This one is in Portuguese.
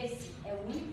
Esse é o único